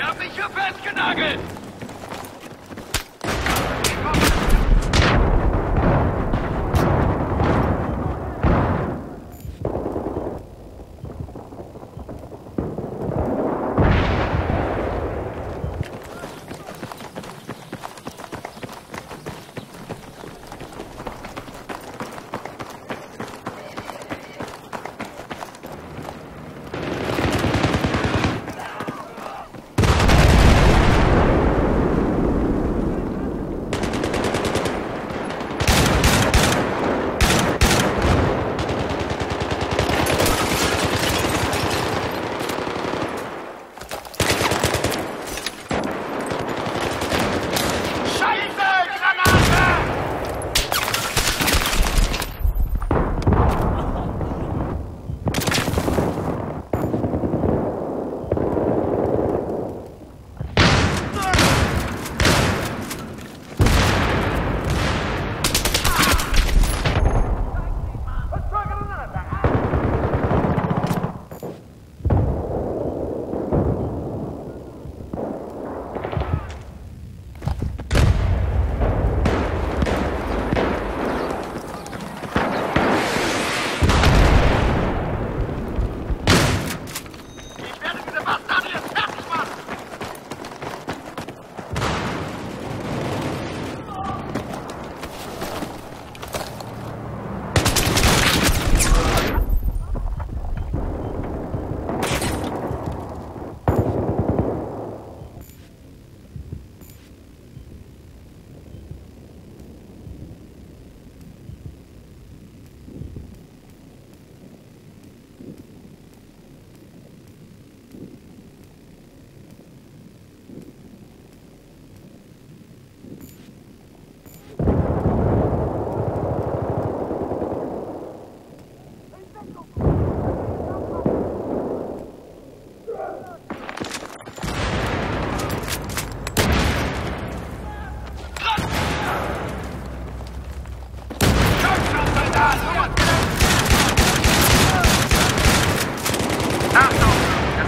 Ihr habt mich hier festgenagelt!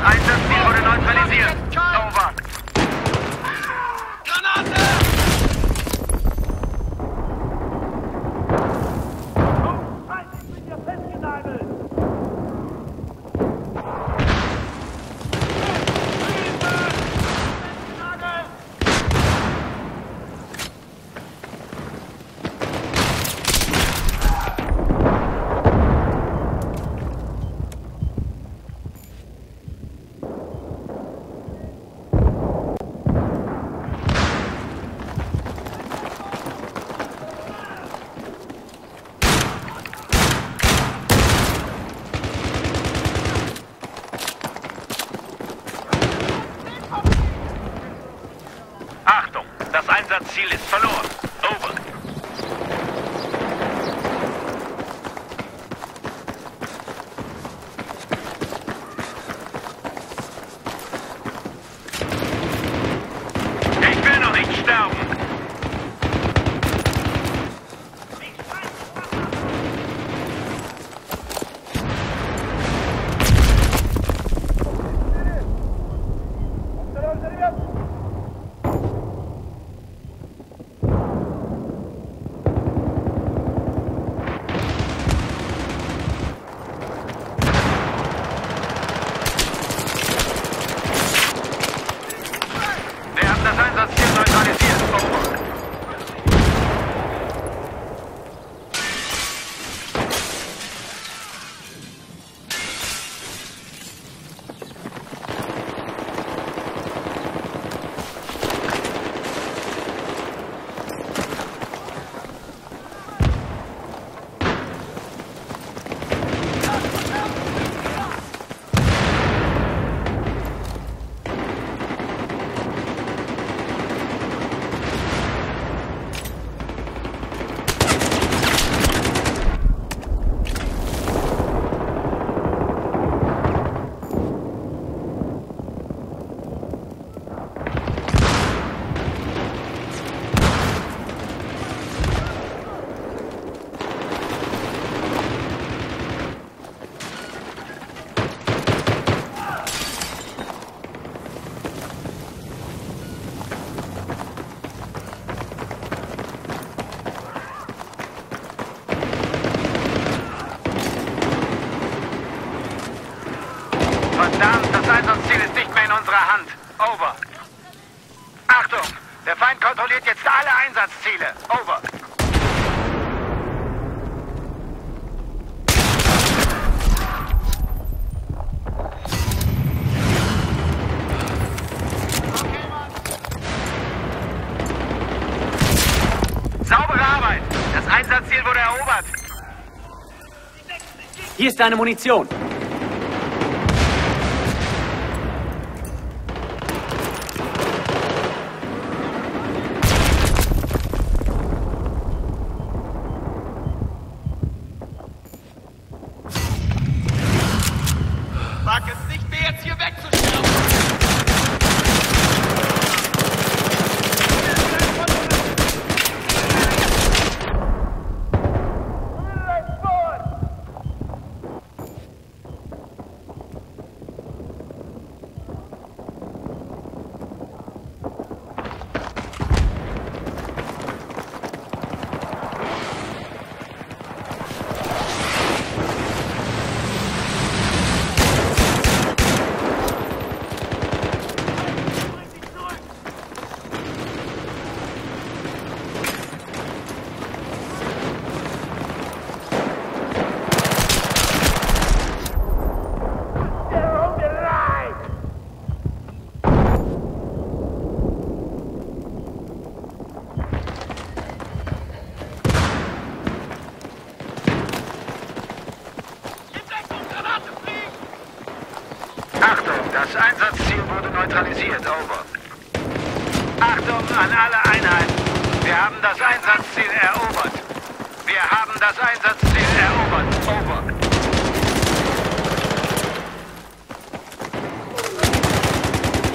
Das Einsatzziel wurde neutralisiert. Over. Einsatzziel ist verloren. Kontrolliert jetzt alle Einsatzziele. Over. Saubere Arbeit. Das Einsatzziel wurde erobert. Hier ist deine Munition. Neutralisiert. Over. Achtung an alle Einheiten. Wir haben das Einsatzziel erobert. Wir haben das Einsatzziel erobert. Over.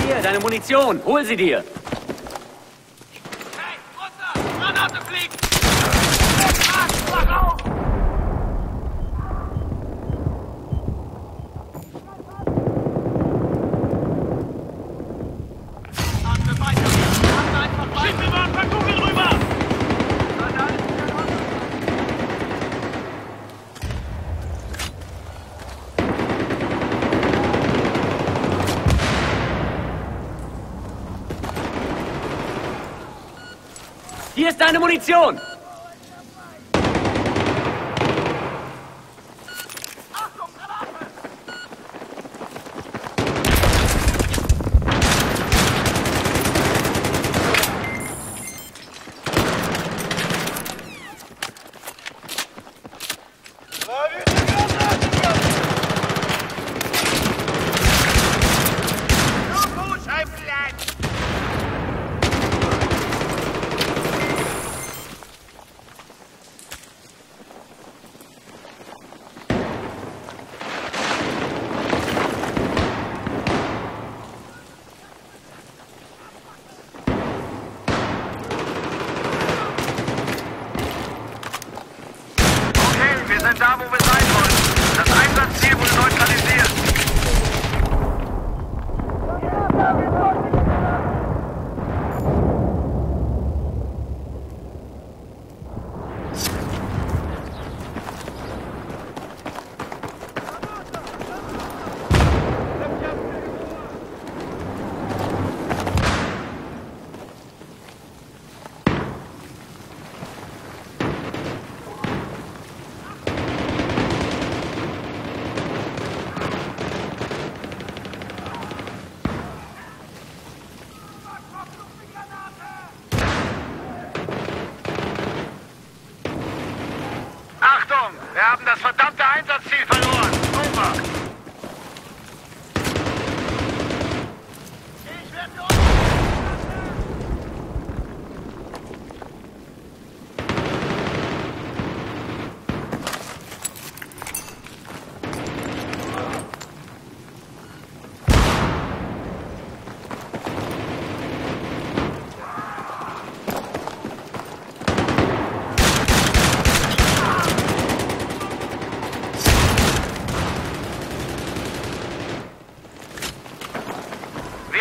Hier, deine Munition. Hol sie dir. Hier ist deine Munition.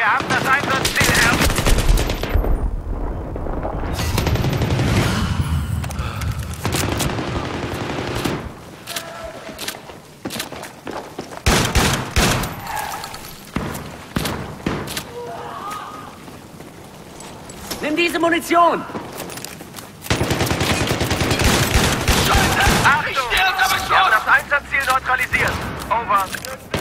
Wir haben das Einsatzziel erreicht. Nimm diese Munition! Scheiße! Achtung! Wir haben das Einsatzziel neutralisiert. Over.